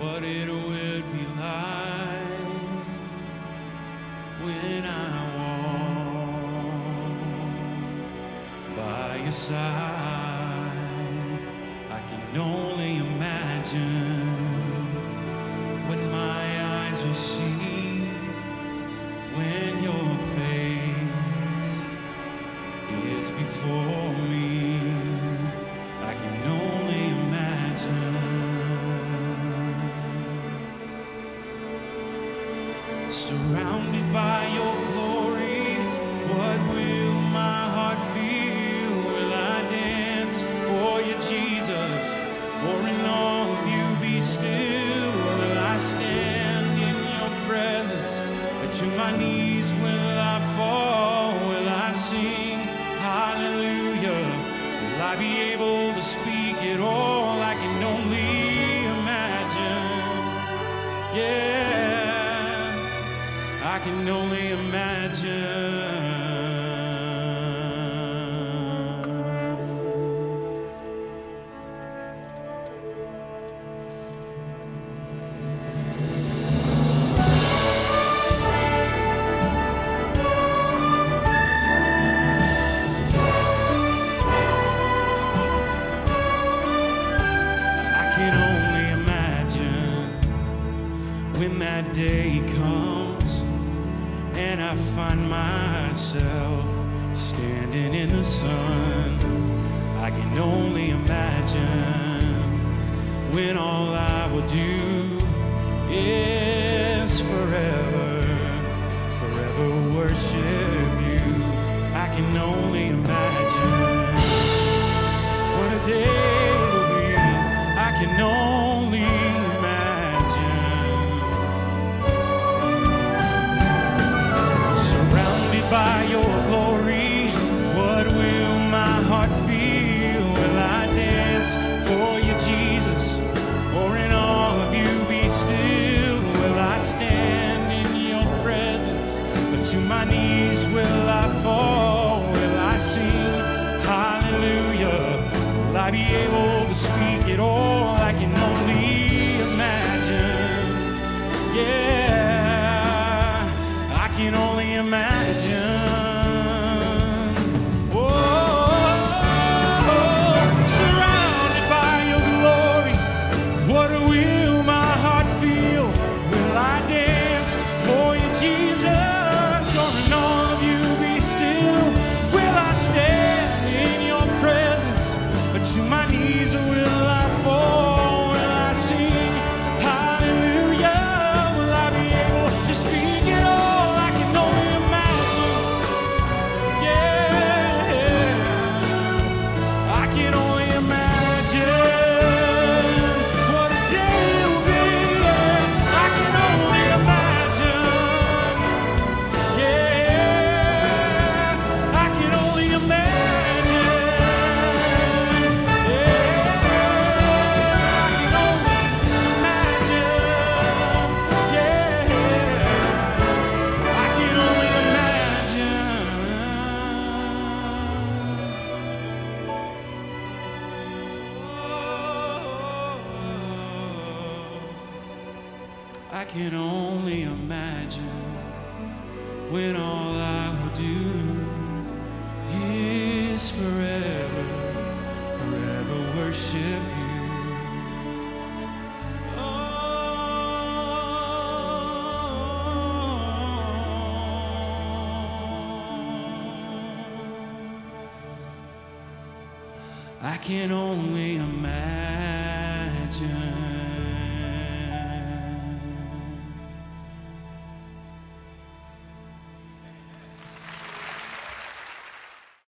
what it would be like when I walk by your side. I can only imagine what my be able to speak at all, I can only imagine. Yeah, I can only imagine. can only imagine when that day comes and I find myself standing in the sun. I can only imagine when all I will do is forever, forever worship you. I can only imagine. knees will I fall? Will I sing hallelujah? Will I be able to speak at all? I can only imagine when all I will do is forever, forever worship you. Oh. I can only imagine.